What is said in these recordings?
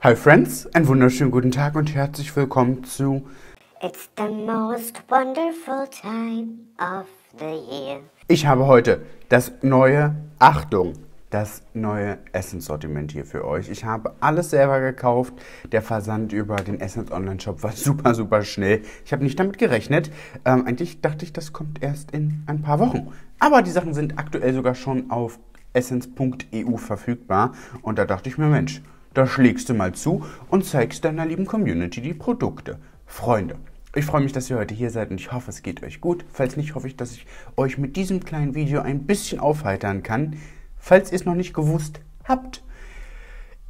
Hi Friends, einen wunderschönen guten Tag und herzlich willkommen zu It's the most wonderful time of the year. Ich habe heute das neue, Achtung, das neue Essence-Sortiment hier für euch. Ich habe alles selber gekauft. Der Versand über den Essence Online-Shop war super, super schnell. Ich habe nicht damit gerechnet. Ähm, eigentlich dachte ich, das kommt erst in ein paar Wochen. Aber die Sachen sind aktuell sogar schon auf essence.eu verfügbar. Und da dachte ich mir, Mensch, da schlägst du mal zu und zeigst deiner lieben Community die Produkte. Freunde, ich freue mich, dass ihr heute hier seid und ich hoffe, es geht euch gut. Falls nicht, hoffe ich, dass ich euch mit diesem kleinen Video ein bisschen aufheitern kann. Falls ihr es noch nicht gewusst habt.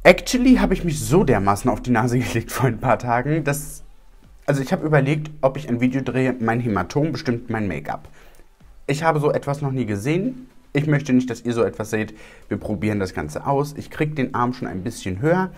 Actually habe ich mich so dermaßen auf die Nase gelegt vor ein paar Tagen, dass. Also ich habe überlegt, ob ich ein Video drehe, mein Hämatom bestimmt mein Make-up. Ich habe so etwas noch nie gesehen. Ich möchte nicht, dass ihr so etwas seht. Wir probieren das Ganze aus. Ich kriege den Arm schon ein bisschen höher.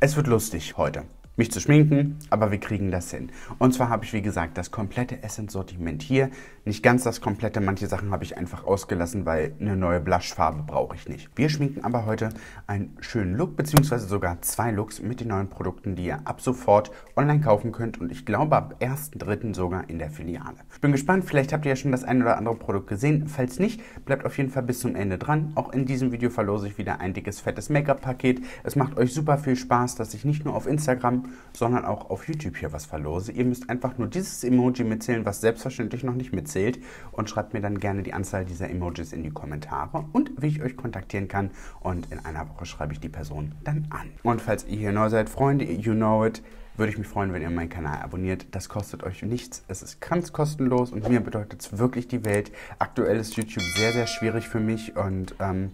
Es wird lustig heute mich zu schminken, aber wir kriegen das hin. Und zwar habe ich, wie gesagt, das komplette Essence-Sortiment hier. Nicht ganz das komplette, manche Sachen habe ich einfach ausgelassen, weil eine neue Blushfarbe brauche ich nicht. Wir schminken aber heute einen schönen Look, beziehungsweise sogar zwei Looks mit den neuen Produkten, die ihr ab sofort online kaufen könnt und ich glaube ab 1.3. sogar in der Filiale. Ich bin gespannt, vielleicht habt ihr ja schon das ein oder andere Produkt gesehen. Falls nicht, bleibt auf jeden Fall bis zum Ende dran. Auch in diesem Video verlose ich wieder ein dickes, fettes Make-up-Paket. Es macht euch super viel Spaß, dass ich nicht nur auf Instagram sondern auch auf YouTube hier was verlose. Ihr müsst einfach nur dieses Emoji mitzählen, was selbstverständlich noch nicht mitzählt und schreibt mir dann gerne die Anzahl dieser Emojis in die Kommentare und wie ich euch kontaktieren kann und in einer Woche schreibe ich die Person dann an. Und falls ihr hier neu seid, Freunde, you know it, würde ich mich freuen, wenn ihr meinen Kanal abonniert. Das kostet euch nichts. Es ist ganz kostenlos und mir bedeutet es wirklich die Welt. Aktuell ist YouTube sehr, sehr schwierig für mich und ähm,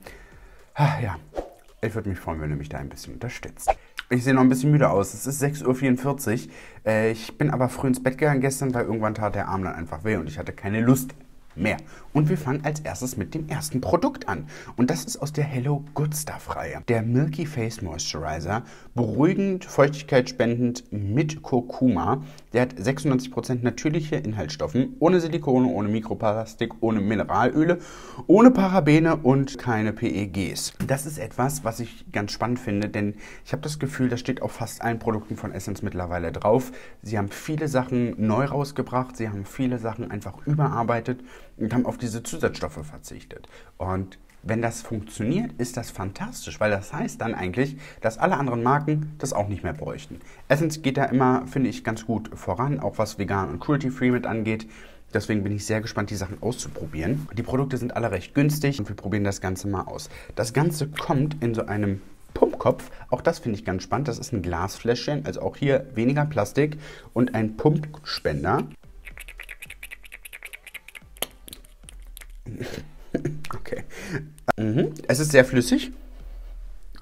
ja, ich würde mich freuen, wenn ihr mich da ein bisschen unterstützt. Ich sehe noch ein bisschen müde aus. Es ist 6.44 Uhr. Äh, ich bin aber früh ins Bett gegangen gestern, weil irgendwann tat der Arm dann einfach weh und ich hatte keine Lust mehr. Und wir fangen als erstes mit dem ersten Produkt an. Und das ist aus der Hello Good Stuff Reihe. Der Milky Face Moisturizer. Beruhigend, feuchtigkeitsspendend mit Kurkuma. Der hat 96% natürliche Inhaltsstoffe. Ohne Silikone, ohne Mikroplastik, ohne Mineralöle, ohne Parabene und keine PEGs. Das ist etwas, was ich ganz spannend finde, denn ich habe das Gefühl, das steht auf fast allen Produkten von Essence mittlerweile drauf. Sie haben viele Sachen neu rausgebracht. Sie haben viele Sachen einfach überarbeitet und haben auf diese Zusatzstoffe verzichtet. Und wenn das funktioniert, ist das fantastisch, weil das heißt dann eigentlich, dass alle anderen Marken das auch nicht mehr bräuchten. Essence geht da immer, finde ich, ganz gut voran, auch was vegan und cruelty-free mit angeht. Deswegen bin ich sehr gespannt, die Sachen auszuprobieren. Die Produkte sind alle recht günstig und wir probieren das Ganze mal aus. Das Ganze kommt in so einem Pumpkopf. Auch das finde ich ganz spannend. Das ist ein Glasfläschchen, also auch hier weniger Plastik und ein Pumpspender. Okay. Mhm. Es ist sehr flüssig,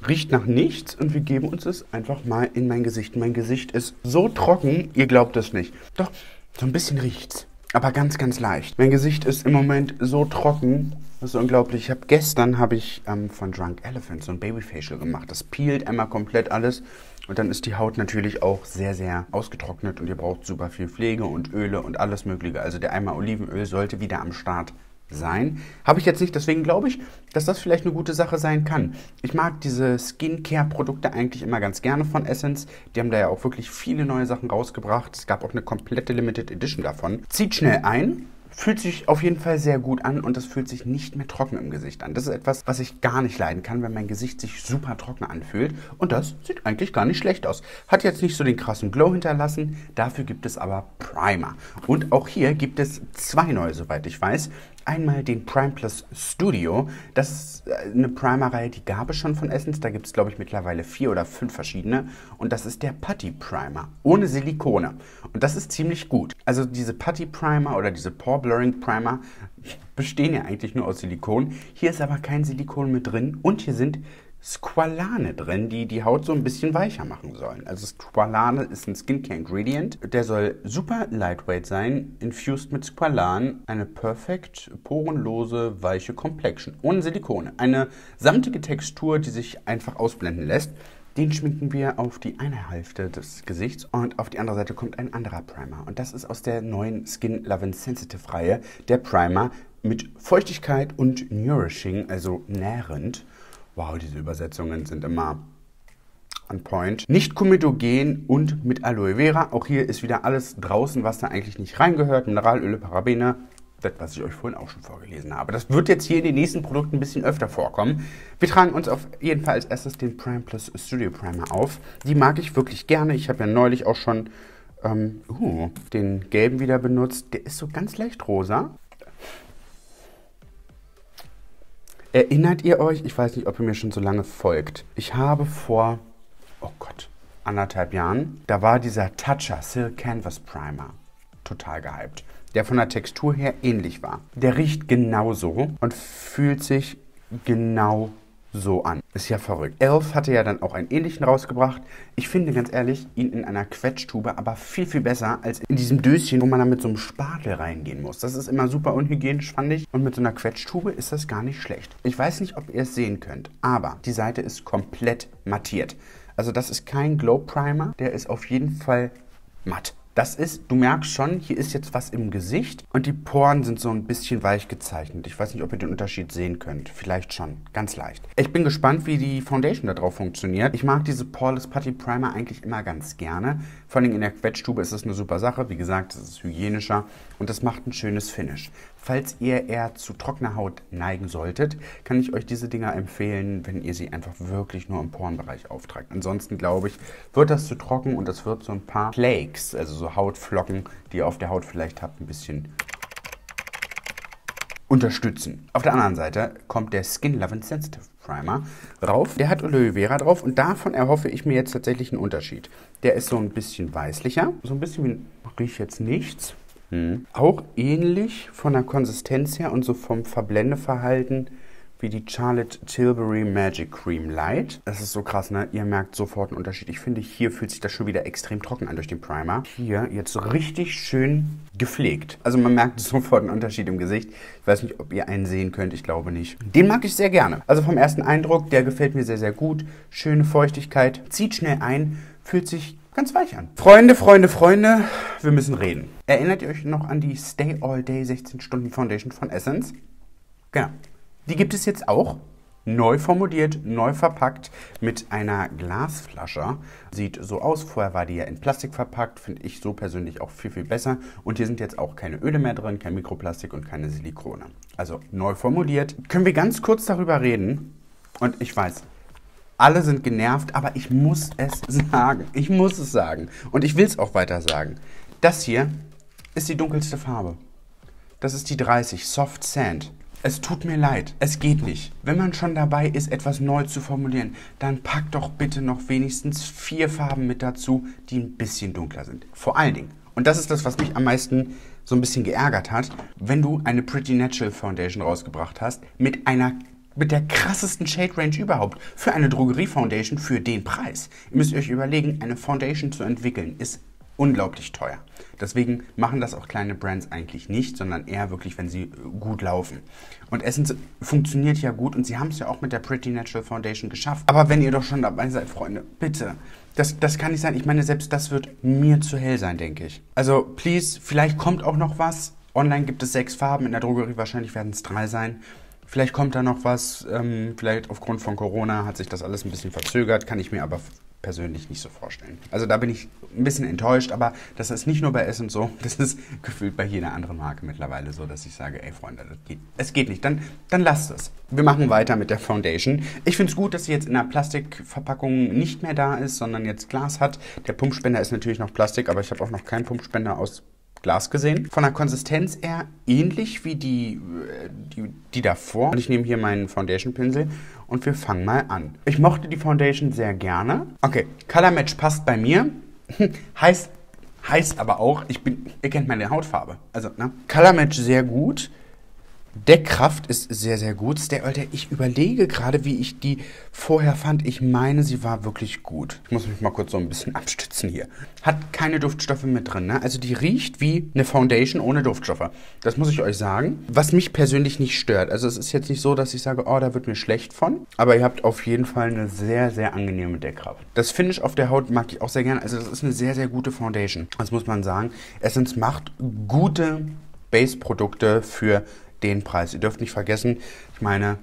riecht nach nichts und wir geben uns es einfach mal in mein Gesicht. Mein Gesicht ist so trocken, ihr glaubt es nicht. Doch, so ein bisschen riecht's. Aber ganz, ganz leicht. Mein Gesicht ist im Moment so trocken, das ist unglaublich. Ich habe gestern habe ich ähm, von Drunk Elephant so ein Babyfacial gemacht. Das peelt einmal komplett alles und dann ist die Haut natürlich auch sehr, sehr ausgetrocknet und ihr braucht super viel Pflege und Öle und alles Mögliche. Also der Eimer Olivenöl sollte wieder am Start sein. Habe ich jetzt nicht, deswegen glaube ich, dass das vielleicht eine gute Sache sein kann. Ich mag diese Skincare-Produkte eigentlich immer ganz gerne von Essence. Die haben da ja auch wirklich viele neue Sachen rausgebracht. Es gab auch eine komplette Limited Edition davon. Zieht schnell ein, fühlt sich auf jeden Fall sehr gut an und es fühlt sich nicht mehr trocken im Gesicht an. Das ist etwas, was ich gar nicht leiden kann, wenn mein Gesicht sich super trocken anfühlt. Und das sieht eigentlich gar nicht schlecht aus. Hat jetzt nicht so den krassen Glow hinterlassen, dafür gibt es aber Primer. Und auch hier gibt es zwei neue, soweit ich weiß. Einmal den Prime Plus Studio. Das ist äh, eine Primer-Reihe, die gab es schon von Essence. Da gibt es, glaube ich, mittlerweile vier oder fünf verschiedene. Und das ist der Putty Primer. Ohne Silikone. Und das ist ziemlich gut. Also diese Putty Primer oder diese Pore Blurring Primer bestehen ja eigentlich nur aus Silikon. Hier ist aber kein Silikon mit drin. Und hier sind Squalane drin, die die Haut so ein bisschen weicher machen sollen. Also Squalane ist ein Skincare Ingredient. Der soll super lightweight sein, infused mit Squalan, eine perfekt porenlose, weiche Complexion, ohne Silikone. Eine samtige Textur, die sich einfach ausblenden lässt. Den schminken wir auf die eine Hälfte des Gesichts und auf die andere Seite kommt ein anderer Primer. Und das ist aus der neuen Skin Love and Sensitive Reihe der Primer mit Feuchtigkeit und Nourishing, also nährend. Wow, diese Übersetzungen sind immer on point. Nicht komedogen und mit Aloe Vera. Auch hier ist wieder alles draußen, was da eigentlich nicht reingehört. Mineralöle, Parabene, das, was ich euch vorhin auch schon vorgelesen habe. Das wird jetzt hier in den nächsten Produkten ein bisschen öfter vorkommen. Wir tragen uns auf jeden Fall als erstes den Prime Plus Studio Primer auf. Die mag ich wirklich gerne. Ich habe ja neulich auch schon ähm, uh, den gelben wieder benutzt. Der ist so ganz leicht rosa. Erinnert ihr euch, ich weiß nicht, ob ihr mir schon so lange folgt, ich habe vor, oh Gott, anderthalb Jahren, da war dieser Toucher Silk Canvas Primer total gehypt, der von der Textur her ähnlich war. Der riecht genauso und fühlt sich genau so an. Ist ja verrückt. Elf hatte ja dann auch einen ähnlichen rausgebracht. Ich finde ganz ehrlich, ihn in einer Quetschtube aber viel, viel besser als in diesem Döschen, wo man dann mit so einem Spatel reingehen muss. Das ist immer super unhygienisch, fand ich. Und mit so einer Quetschtube ist das gar nicht schlecht. Ich weiß nicht, ob ihr es sehen könnt, aber die Seite ist komplett mattiert. Also das ist kein Glow Primer, der ist auf jeden Fall matt. Das ist, du merkst schon, hier ist jetzt was im Gesicht und die Poren sind so ein bisschen weich gezeichnet. Ich weiß nicht, ob ihr den Unterschied sehen könnt. Vielleicht schon, ganz leicht. Ich bin gespannt, wie die Foundation da drauf funktioniert. Ich mag diese Poreless Putty Primer eigentlich immer ganz gerne. Vor allem in der Quetschtube ist das eine super Sache. Wie gesagt, es ist hygienischer und das macht ein schönes Finish. Falls ihr eher zu trockener Haut neigen solltet, kann ich euch diese Dinger empfehlen, wenn ihr sie einfach wirklich nur im Porenbereich auftragt. Ansonsten glaube ich, wird das zu trocken und das wird so ein paar Flakes, also so Hautflocken, die ihr auf der Haut vielleicht habt, ein bisschen unterstützen. Auf der anderen Seite kommt der Skin Love Sensitive Primer rauf. Der hat Aloe Vera drauf und davon erhoffe ich mir jetzt tatsächlich einen Unterschied. Der ist so ein bisschen weißlicher, so ein bisschen wie, riecht jetzt nichts, Mhm. Auch ähnlich von der Konsistenz her und so vom Verblendeverhalten wie die Charlotte Tilbury Magic Cream Light. Das ist so krass, ne? Ihr merkt sofort einen Unterschied. Ich finde, hier fühlt sich das schon wieder extrem trocken an durch den Primer. Hier jetzt richtig schön gepflegt. Also man merkt sofort einen Unterschied im Gesicht. Ich weiß nicht, ob ihr einen sehen könnt. Ich glaube nicht. Den mag ich sehr gerne. Also vom ersten Eindruck, der gefällt mir sehr, sehr gut. Schöne Feuchtigkeit. Zieht schnell ein. Fühlt sich ganz weich an. Freunde, Freunde, Freunde, wir müssen reden. Erinnert ihr euch noch an die Stay All Day 16 Stunden Foundation von Essence? Genau. Die gibt es jetzt auch. Neu formuliert, neu verpackt mit einer Glasflasche. Sieht so aus. Vorher war die ja in Plastik verpackt. Finde ich so persönlich auch viel, viel besser. Und hier sind jetzt auch keine Öle mehr drin, kein Mikroplastik und keine Silikone. Also neu formuliert. Können wir ganz kurz darüber reden? Und ich weiß, alle sind genervt, aber ich muss es sagen. Ich muss es sagen. Und ich will es auch weiter sagen. Das hier ist die dunkelste Farbe. Das ist die 30, Soft Sand. Es tut mir leid, es geht nicht. Wenn man schon dabei ist, etwas neu zu formulieren, dann pack doch bitte noch wenigstens vier Farben mit dazu, die ein bisschen dunkler sind. Vor allen Dingen, und das ist das, was mich am meisten so ein bisschen geärgert hat, wenn du eine Pretty Natural Foundation rausgebracht hast mit einer mit der krassesten Shade Range überhaupt für eine Drogerie Foundation für den Preis. Ihr müsst euch überlegen, eine Foundation zu entwickeln ist unglaublich teuer. Deswegen machen das auch kleine Brands eigentlich nicht, sondern eher wirklich, wenn sie gut laufen. Und Essence funktioniert ja gut und sie haben es ja auch mit der Pretty Natural Foundation geschafft. Aber wenn ihr doch schon dabei seid, Freunde, bitte. Das, das kann nicht sein. Ich meine, selbst das wird mir zu hell sein, denke ich. Also, please, vielleicht kommt auch noch was. Online gibt es sechs Farben, in der Drogerie wahrscheinlich werden es drei sein. Vielleicht kommt da noch was. Ähm, vielleicht aufgrund von Corona hat sich das alles ein bisschen verzögert, kann ich mir aber persönlich nicht so vorstellen. Also da bin ich ein bisschen enttäuscht, aber das ist nicht nur bei Essen so, das ist gefühlt bei jeder anderen Marke mittlerweile so, dass ich sage, ey Freunde, geht, es geht nicht, dann, dann lasst es. Wir machen weiter mit der Foundation. Ich finde es gut, dass sie jetzt in der Plastikverpackung nicht mehr da ist, sondern jetzt Glas hat. Der Pumpspender ist natürlich noch Plastik, aber ich habe auch noch keinen Pumpspender aus Glas gesehen. Von der Konsistenz eher ähnlich wie die, äh, die, die davor. Und ich nehme hier meinen Foundation-Pinsel und wir fangen mal an. Ich mochte die Foundation sehr gerne. Okay, Color Match passt bei mir. heißt, heißt aber auch, ich bin, ihr kennt meine Hautfarbe. Also, ne? Color Match sehr gut. Deckkraft ist sehr, sehr gut. Stay Alter, ich überlege gerade, wie ich die vorher fand. Ich meine, sie war wirklich gut. Ich muss mich mal kurz so ein bisschen abstützen hier. Hat keine Duftstoffe mit drin, ne? Also die riecht wie eine Foundation ohne Duftstoffe. Das muss ich euch sagen. Was mich persönlich nicht stört. Also es ist jetzt nicht so, dass ich sage, oh, da wird mir schlecht von. Aber ihr habt auf jeden Fall eine sehr, sehr angenehme Deckkraft. Das Finish auf der Haut mag ich auch sehr gerne. Also das ist eine sehr, sehr gute Foundation. Das muss man sagen. Essence macht gute Base-Produkte für den Preis. Ihr dürft nicht vergessen, ich meine,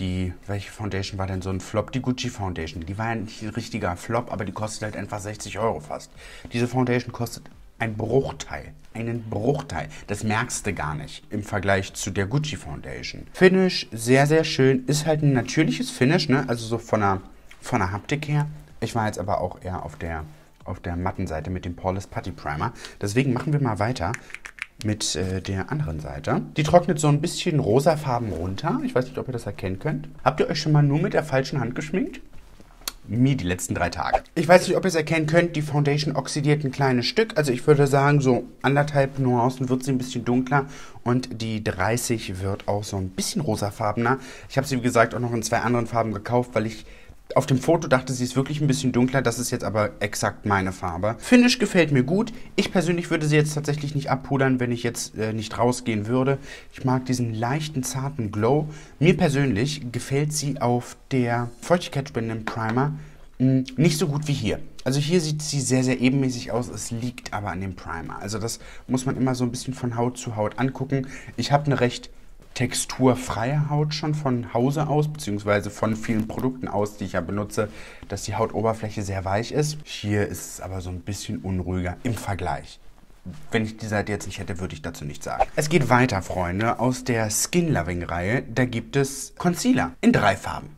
die, welche Foundation war denn so ein Flop? Die Gucci Foundation. Die war ja nicht ein richtiger Flop, aber die kostet halt einfach 60 Euro fast. Diese Foundation kostet ein Bruchteil. Einen Bruchteil. Das merkst du gar nicht im Vergleich zu der Gucci Foundation. Finish, sehr, sehr schön. Ist halt ein natürliches Finish, ne? Also so von der, von der Haptik her. Ich war jetzt aber auch eher auf der, auf der matten Seite mit dem Paulus Putty Primer. Deswegen machen wir mal weiter mit äh, der anderen Seite. Die trocknet so ein bisschen rosafarben runter. Ich weiß nicht, ob ihr das erkennen könnt. Habt ihr euch schon mal nur mit der falschen Hand geschminkt? Mir die letzten drei Tage. Ich weiß nicht, ob ihr es erkennen könnt, die Foundation oxidiert ein kleines Stück. Also ich würde sagen, so anderthalb Nuancen wird sie ein bisschen dunkler und die 30 wird auch so ein bisschen rosafarbener. Ich habe sie, wie gesagt, auch noch in zwei anderen Farben gekauft, weil ich auf dem Foto dachte sie ist wirklich ein bisschen dunkler, das ist jetzt aber exakt meine Farbe. Finish gefällt mir gut. Ich persönlich würde sie jetzt tatsächlich nicht abpudern, wenn ich jetzt äh, nicht rausgehen würde. Ich mag diesen leichten, zarten Glow. Mir persönlich gefällt sie auf der Feuchtigkeitsspendenden Primer mh, hm, nicht so gut wie hier. Also hier sieht sie sehr, sehr ebenmäßig aus. Es liegt aber an dem Primer. Also das muss man immer so ein bisschen von Haut zu Haut angucken. Ich habe eine recht texturfreie Haut schon von Hause aus, beziehungsweise von vielen Produkten aus, die ich ja benutze, dass die Hautoberfläche sehr weich ist. Hier ist es aber so ein bisschen unruhiger im Vergleich. Wenn ich die Seite jetzt nicht hätte, würde ich dazu nichts sagen. Es geht weiter, Freunde, aus der Skin Loving Reihe. Da gibt es Concealer in drei Farben.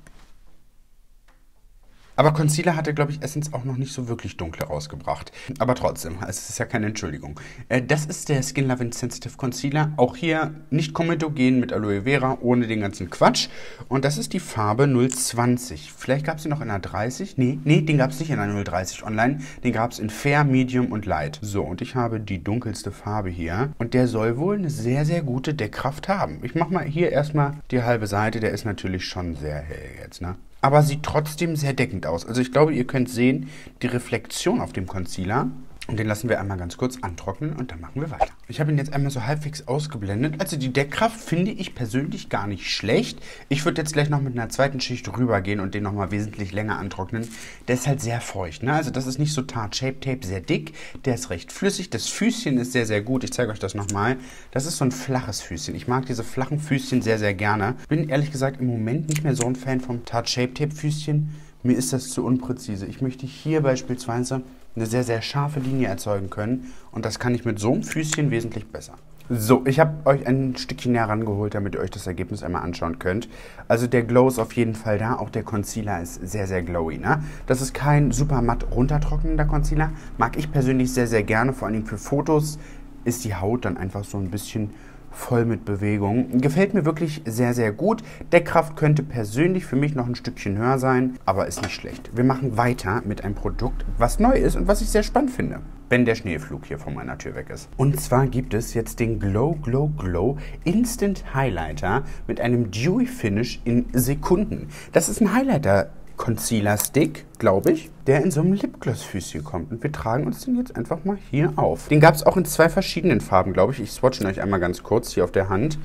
Aber Concealer hatte, glaube ich, Essence auch noch nicht so wirklich dunkle rausgebracht. Aber trotzdem, es ist ja keine Entschuldigung. Äh, das ist der Skin Loving Sensitive Concealer. Auch hier nicht komedogen mit Aloe Vera, ohne den ganzen Quatsch. Und das ist die Farbe 020. Vielleicht gab es den noch in einer 30. Nee, nee, den gab es nicht in einer 030 online. Den gab es in Fair, Medium und Light. So, und ich habe die dunkelste Farbe hier. Und der soll wohl eine sehr, sehr gute Deckkraft haben. Ich mache mal hier erstmal die halbe Seite. Der ist natürlich schon sehr hell jetzt, ne? Aber sieht trotzdem sehr deckend aus. Also ich glaube, ihr könnt sehen, die Reflexion auf dem Concealer und den lassen wir einmal ganz kurz antrocknen und dann machen wir weiter. Ich habe ihn jetzt einmal so halbwegs ausgeblendet. Also die Deckkraft finde ich persönlich gar nicht schlecht. Ich würde jetzt gleich noch mit einer zweiten Schicht rübergehen und den nochmal wesentlich länger antrocknen. Der ist halt sehr feucht. Ne? Also das ist nicht so Tarte Shape Tape, sehr dick. Der ist recht flüssig. Das Füßchen ist sehr, sehr gut. Ich zeige euch das nochmal. Das ist so ein flaches Füßchen. Ich mag diese flachen Füßchen sehr, sehr gerne. Bin ehrlich gesagt im Moment nicht mehr so ein Fan vom Tarte Shape Tape Füßchen. Mir ist das zu unpräzise. Ich möchte hier beispielsweise eine sehr, sehr scharfe Linie erzeugen können. Und das kann ich mit so einem Füßchen wesentlich besser. So, ich habe euch ein Stückchen näher rangeholt, damit ihr euch das Ergebnis einmal anschauen könnt. Also der Glow ist auf jeden Fall da, auch der Concealer ist sehr, sehr glowy. Ne? Das ist kein super matt runtertrocknender Concealer, mag ich persönlich sehr, sehr gerne, vor allem für Fotos ist die Haut dann einfach so ein bisschen voll mit Bewegung. Gefällt mir wirklich sehr, sehr gut. Deckkraft könnte persönlich für mich noch ein Stückchen höher sein, aber ist nicht schlecht. Wir machen weiter mit einem Produkt, was neu ist und was ich sehr spannend finde wenn der Schneeflug hier von meiner Tür weg ist. Und zwar gibt es jetzt den Glow Glow Glow Instant Highlighter mit einem Dewy Finish in Sekunden. Das ist ein Highlighter Concealer Stick, glaube ich, der in so einem Lipgloss-Füßchen kommt. Und wir tragen uns den jetzt einfach mal hier auf. Den gab es auch in zwei verschiedenen Farben, glaube ich. Ich swatche ihn euch einmal ganz kurz hier auf der Hand.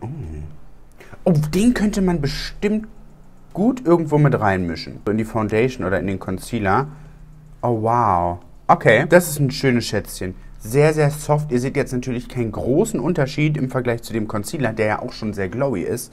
Oh. oh, den könnte man bestimmt gut irgendwo mit reinmischen. So in die Foundation oder in den Concealer. Oh, wow. Okay, das ist ein schönes Schätzchen. Sehr, sehr soft. Ihr seht jetzt natürlich keinen großen Unterschied im Vergleich zu dem Concealer, der ja auch schon sehr glowy ist.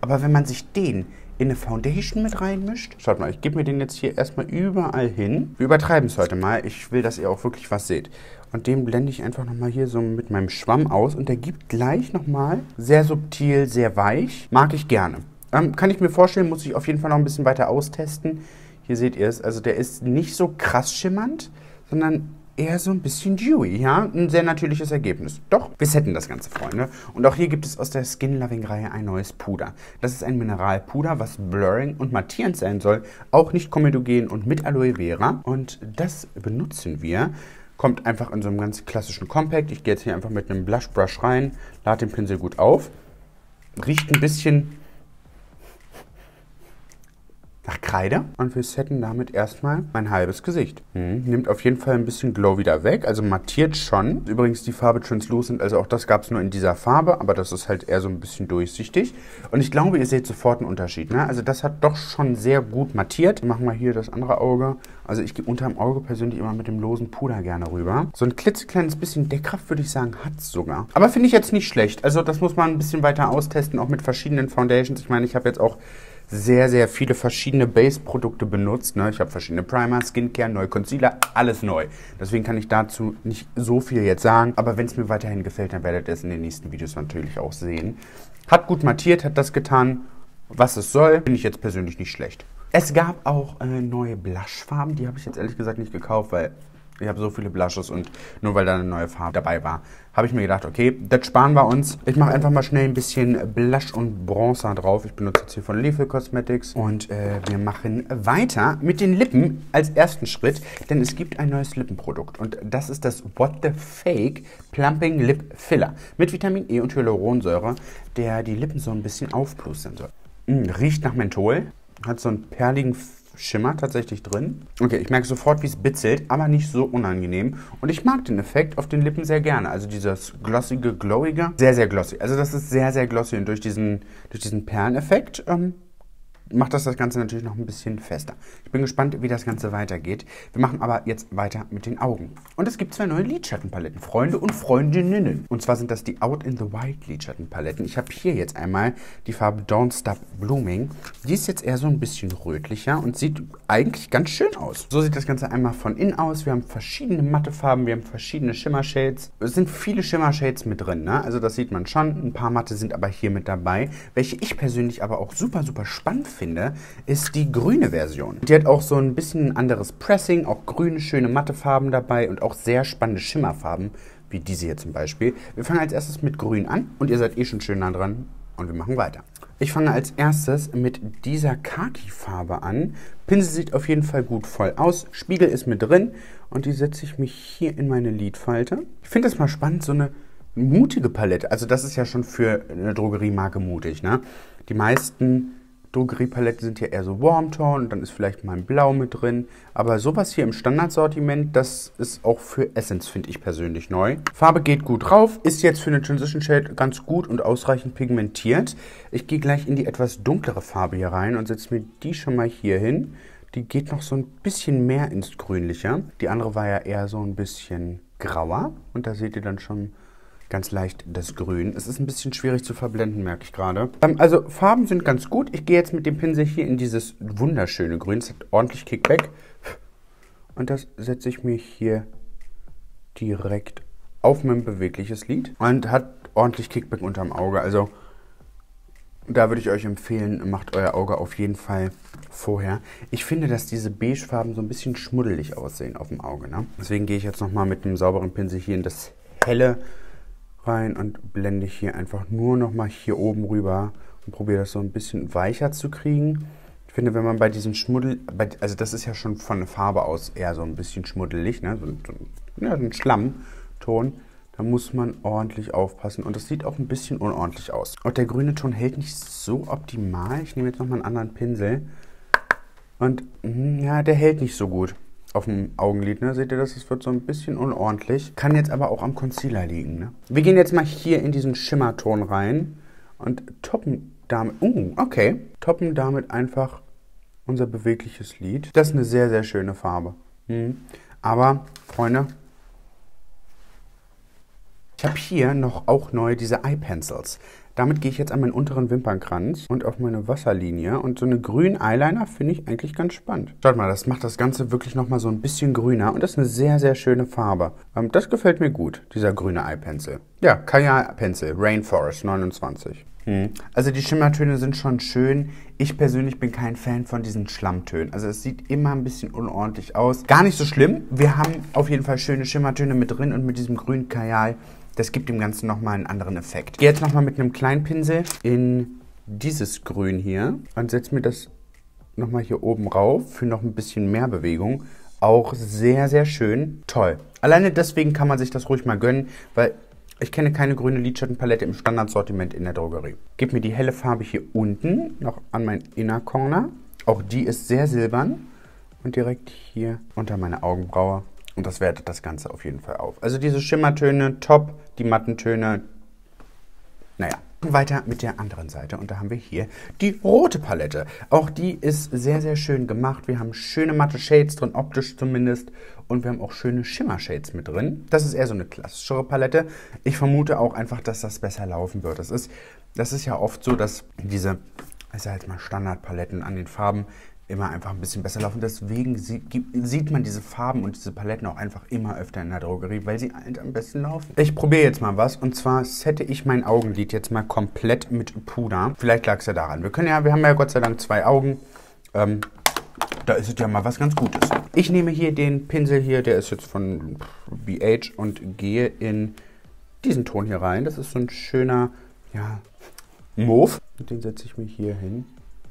Aber wenn man sich den in eine Foundation mit reinmischt. Schaut mal, ich gebe mir den jetzt hier erstmal überall hin. Wir übertreiben es heute mal. Ich will, dass ihr auch wirklich was seht. Und den blende ich einfach nochmal hier so mit meinem Schwamm aus. Und der gibt gleich nochmal sehr subtil, sehr weich. Mag ich gerne. Ähm, kann ich mir vorstellen, muss ich auf jeden Fall noch ein bisschen weiter austesten. Hier seht ihr es. Also der ist nicht so krass schimmernd, sondern eher so ein bisschen dewy, ja? Ein sehr natürliches Ergebnis. Doch, wir setten das Ganze, Freunde. Und auch hier gibt es aus der Skin Loving Reihe ein neues Puder. Das ist ein Mineralpuder, was blurring und mattierend sein soll, auch nicht komedogen und mit Aloe Vera. Und das benutzen wir. Kommt einfach in so einem ganz klassischen Compact. Ich gehe jetzt hier einfach mit einem Blush Brush rein, lade den Pinsel gut auf. Riecht ein bisschen nach Kreide und wir setten damit erstmal mein halbes Gesicht. Hm, nimmt auf jeden Fall ein bisschen Glow wieder weg, also mattiert schon. Übrigens die Farbe Translucent, also auch das gab es nur in dieser Farbe, aber das ist halt eher so ein bisschen durchsichtig. Und ich glaube, ihr seht sofort einen Unterschied. Ne? Also das hat doch schon sehr gut mattiert. Machen wir hier das andere Auge. Also ich gehe unter dem Auge persönlich immer mit dem losen Puder gerne rüber. So ein klitzekleines bisschen Deckkraft würde ich sagen, hat es sogar. Aber finde ich jetzt nicht schlecht. Also das muss man ein bisschen weiter austesten, auch mit verschiedenen Foundations. Ich meine, ich habe jetzt auch sehr, sehr viele verschiedene Base-Produkte benutzt. Ne? Ich habe verschiedene Primer, Skincare, neue Concealer, alles neu. Deswegen kann ich dazu nicht so viel jetzt sagen. Aber wenn es mir weiterhin gefällt, dann werdet ihr es in den nächsten Videos natürlich auch sehen. Hat gut mattiert, hat das getan, was es soll. Finde ich jetzt persönlich nicht schlecht. Es gab auch äh, neue Blushfarben. Die habe ich jetzt ehrlich gesagt nicht gekauft, weil ich habe so viele Blushes und nur weil da eine neue Farbe dabei war, habe ich mir gedacht, okay, das sparen wir uns. Ich mache einfach mal schnell ein bisschen Blush und Bronzer drauf. Ich benutze jetzt hier von Lethal Cosmetics und äh, wir machen weiter mit den Lippen als ersten Schritt, denn es gibt ein neues Lippenprodukt und das ist das What the Fake Plumping Lip Filler mit Vitamin E und Hyaluronsäure, der die Lippen so ein bisschen aufplustern soll. Mm, riecht nach Menthol, hat so einen perligen Schimmer tatsächlich drin. Okay, ich merke sofort, wie es bitzelt, aber nicht so unangenehm. Und ich mag den Effekt auf den Lippen sehr gerne. Also dieses glossige, glowige, sehr, sehr glossy. Also das ist sehr, sehr glossy und durch diesen, durch diesen Perleneffekt ähm, macht das das Ganze natürlich noch ein bisschen fester. Ich bin gespannt, wie das Ganze weitergeht. Wir machen aber jetzt weiter mit den Augen. Und es gibt zwei neue Lidschattenpaletten, Freunde und Freundinnen. Und zwar sind das die Out in the Wild Lidschattenpaletten. Ich habe hier jetzt einmal die Farbe Don't Stop Blooming. Die ist jetzt eher so ein bisschen rötlicher und sieht eigentlich ganz schön aus. So sieht das Ganze einmal von innen aus. Wir haben verschiedene Mattefarben, wir haben verschiedene Shimmer-Shades. Es sind viele Shimmer-Shades mit drin, ne? Also das sieht man schon. Ein paar Matte sind aber hier mit dabei, welche ich persönlich aber auch super, super spannend finde finde, ist die grüne Version. Die hat auch so ein bisschen ein anderes Pressing, auch grüne, schöne Mattefarben dabei und auch sehr spannende Schimmerfarben, wie diese hier zum Beispiel. Wir fangen als erstes mit grün an und ihr seid eh schon schön nah dran und wir machen weiter. Ich fange als erstes mit dieser Khaki-Farbe an. Pinsel sieht auf jeden Fall gut voll aus. Spiegel ist mit drin und die setze ich mich hier in meine Lidfalte. Ich finde das mal spannend, so eine mutige Palette. Also das ist ja schon für eine Drogeriemarke mutig. Ne? Die meisten Drogeriepaletten sind ja eher so Warmtone und dann ist vielleicht mal ein Blau mit drin. Aber sowas hier im Standardsortiment, das ist auch für Essence, finde ich persönlich neu. Farbe geht gut drauf, ist jetzt für eine Transition Shade ganz gut und ausreichend pigmentiert. Ich gehe gleich in die etwas dunklere Farbe hier rein und setze mir die schon mal hier hin. Die geht noch so ein bisschen mehr ins Grünliche. Die andere war ja eher so ein bisschen grauer und da seht ihr dann schon ganz leicht das Grün. Es ist ein bisschen schwierig zu verblenden, merke ich gerade. Ähm, also Farben sind ganz gut. Ich gehe jetzt mit dem Pinsel hier in dieses wunderschöne Grün. Es hat ordentlich Kickback. Und das setze ich mir hier direkt auf mein bewegliches Lid. Und hat ordentlich Kickback unterm Auge. Also da würde ich euch empfehlen, macht euer Auge auf jeden Fall vorher. Ich finde, dass diese Beigefarben so ein bisschen schmuddelig aussehen auf dem Auge. Ne? Deswegen gehe ich jetzt nochmal mit einem sauberen Pinsel hier in das helle rein und blende ich hier einfach nur noch mal hier oben rüber und probiere das so ein bisschen weicher zu kriegen. Ich finde, wenn man bei diesem Schmuddel, also das ist ja schon von der Farbe aus eher so ein bisschen schmuddelig, ne? so, so, ja, ein Schlammton, da muss man ordentlich aufpassen. Und das sieht auch ein bisschen unordentlich aus. Und der grüne Ton hält nicht so optimal. Ich nehme jetzt nochmal einen anderen Pinsel. Und hm, ja, der hält nicht so gut auf dem Augenlid, ne? Seht ihr das? Es wird so ein bisschen unordentlich. Kann jetzt aber auch am Concealer liegen, ne? Wir gehen jetzt mal hier in diesen Schimmerton rein und toppen damit, uh, okay, toppen damit einfach unser bewegliches Lid. Das ist eine sehr, sehr schöne Farbe. Hm. Aber, Freunde, ich habe hier noch auch neu diese Eye Pencils. Damit gehe ich jetzt an meinen unteren Wimpernkranz und auf meine Wasserlinie. Und so eine grünen Eyeliner finde ich eigentlich ganz spannend. Schaut mal, das macht das Ganze wirklich nochmal so ein bisschen grüner. Und das ist eine sehr, sehr schöne Farbe. Ähm, das gefällt mir gut, dieser grüne Eye Pencil. Ja, Kaya Pencil, Rainforest 29. Hm. Also die Schimmertöne sind schon schön. Ich persönlich bin kein Fan von diesen Schlammtönen. Also es sieht immer ein bisschen unordentlich aus. Gar nicht so schlimm. Wir haben auf jeden Fall schöne Schimmertöne mit drin und mit diesem grünen Kajal das gibt dem Ganzen nochmal einen anderen Effekt. Gehe jetzt nochmal mit einem kleinen Pinsel in dieses Grün hier und setze mir das nochmal hier oben rauf für noch ein bisschen mehr Bewegung. Auch sehr, sehr schön. Toll. Alleine deswegen kann man sich das ruhig mal gönnen, weil ich kenne keine grüne Lidschattenpalette im Standardsortiment in der Drogerie. Gebe mir die helle Farbe hier unten noch an mein Inner Corner Auch die ist sehr silbern und direkt hier unter meine Augenbraue. Und das wertet das Ganze auf jeden Fall auf. Also diese Schimmertöne, top. Die Mattentöne, naja. Weiter mit der anderen Seite und da haben wir hier die rote Palette. Auch die ist sehr, sehr schön gemacht. Wir haben schöne matte Shades drin, optisch zumindest. Und wir haben auch schöne Shimmer-Shades mit drin. Das ist eher so eine klassischere Palette. Ich vermute auch einfach, dass das besser laufen wird. Das ist, das ist ja oft so, dass diese, ich sag jetzt mal Standardpaletten an den Farben immer einfach ein bisschen besser laufen. Deswegen sieht man diese Farben und diese Paletten auch einfach immer öfter in der Drogerie, weil sie halt am besten laufen. Ich probiere jetzt mal was und zwar sette ich mein Augenlid jetzt mal komplett mit Puder. Vielleicht lag es ja daran. Wir können ja, wir haben ja Gott sei Dank zwei Augen. Ähm, da ist es ja mal was ganz Gutes. Ich nehme hier den Pinsel hier, der ist jetzt von BH und gehe in diesen Ton hier rein. Das ist so ein schöner, ja, Mauve. Und den setze ich mir hier hin.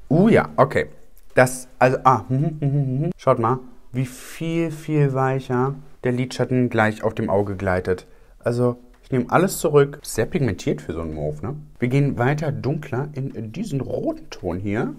Uh ja, okay. Das, also, ah, hm, hm, hm, schaut mal, wie viel, viel weicher der Lidschatten gleich auf dem Auge gleitet. Also, ich nehme alles zurück. Sehr pigmentiert für so einen Mauve, ne? Wir gehen weiter dunkler in diesen roten Ton hier.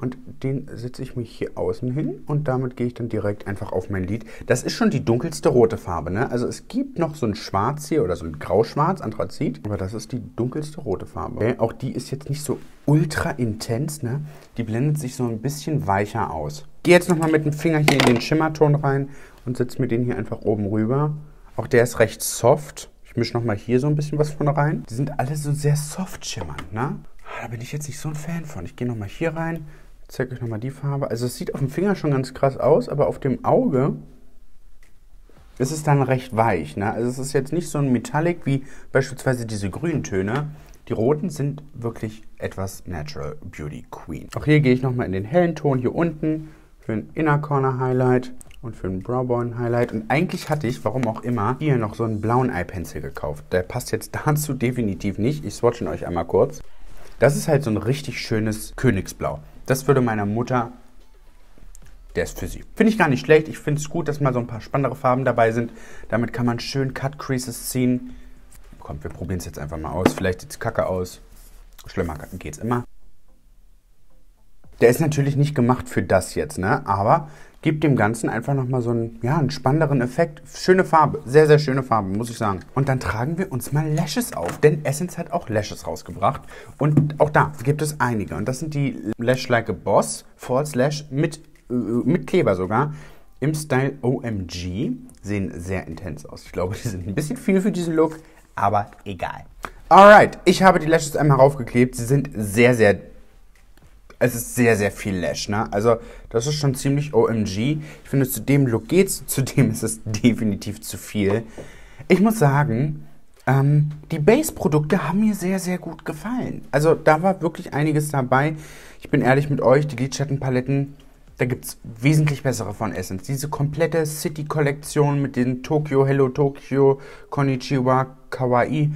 Und den setze ich mich hier außen hin und damit gehe ich dann direkt einfach auf mein Lid. Das ist schon die dunkelste rote Farbe, ne? Also es gibt noch so ein Schwarz hier oder so ein Grauschwarz, Anthrazit, aber das ist die dunkelste rote Farbe. Okay? Auch die ist jetzt nicht so ultra intens, ne? Die blendet sich so ein bisschen weicher aus. Gehe jetzt nochmal mit dem Finger hier in den Schimmerton rein und setze mir den hier einfach oben rüber. Auch der ist recht soft. Ich mische nochmal hier so ein bisschen was von rein. Die sind alle so sehr soft schimmernd, ne? Ah, da bin ich jetzt nicht so ein Fan von. Ich gehe nochmal hier rein, zeige euch nochmal die Farbe. Also es sieht auf dem Finger schon ganz krass aus, aber auf dem Auge ist es dann recht weich. Ne? Also es ist jetzt nicht so ein Metallic wie beispielsweise diese grünen Töne. Die roten sind wirklich etwas Natural Beauty Queen. Auch hier gehe ich nochmal in den hellen Ton hier unten für ein Inner Corner Highlight und für ein Browbone Highlight. Und eigentlich hatte ich, warum auch immer, hier noch so einen blauen Eye Pencil gekauft. Der passt jetzt dazu definitiv nicht. Ich swatche ihn euch einmal kurz. Das ist halt so ein richtig schönes Königsblau. Das würde meiner Mutter, der ist für sie. Finde ich gar nicht schlecht. Ich finde es gut, dass mal so ein paar spannendere Farben dabei sind. Damit kann man schön Cut Creases ziehen. Kommt, wir probieren es jetzt einfach mal aus. Vielleicht sieht es kacke aus. Schlimmer geht es immer. Der ist natürlich nicht gemacht für das jetzt, ne? Aber gibt dem Ganzen einfach nochmal so einen, ja, einen spannenderen Effekt. Schöne Farbe, sehr, sehr schöne Farbe, muss ich sagen. Und dann tragen wir uns mal Lashes auf, denn Essence hat auch Lashes rausgebracht. Und auch da gibt es einige. Und das sind die Lash Like a Boss False Lash mit, äh, mit Kleber sogar. Im Style OMG. Sehen sehr intens aus. Ich glaube, die sind ein bisschen viel für diesen Look, aber egal. Alright, ich habe die Lashes einmal raufgeklebt. Sie sind sehr, sehr es ist sehr, sehr viel Lash, ne? Also, das ist schon ziemlich OMG. Ich finde, zu dem Look geht's, zu dem ist es definitiv zu viel. Ich muss sagen, ähm, die Base-Produkte haben mir sehr, sehr gut gefallen. Also, da war wirklich einiges dabei. Ich bin ehrlich mit euch, die Lidschattenpaletten, da gibt es wesentlich bessere von Essence. Diese komplette City-Kollektion mit den Tokyo, Hello Tokyo, Konnichiwa, Kawaii,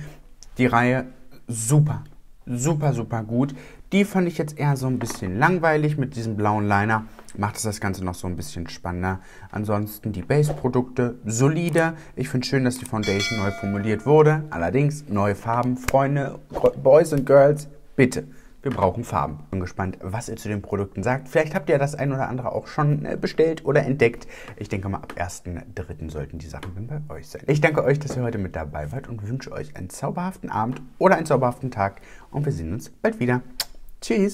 die Reihe super super, super gut. Die fand ich jetzt eher so ein bisschen langweilig mit diesem blauen Liner. Macht es das Ganze noch so ein bisschen spannender. Ansonsten die Base-Produkte solide. Ich finde schön, dass die Foundation neu formuliert wurde. Allerdings neue Farben. Freunde, Boys und Girls, bitte wir brauchen Farben. Bin gespannt, was ihr zu den Produkten sagt. Vielleicht habt ihr das ein oder andere auch schon äh, bestellt oder entdeckt. Ich denke mal, ab 1.3. sollten die Sachen dann bei euch sein. Ich danke euch, dass ihr heute mit dabei wart und wünsche euch einen zauberhaften Abend oder einen zauberhaften Tag. Und wir sehen uns bald wieder. cheese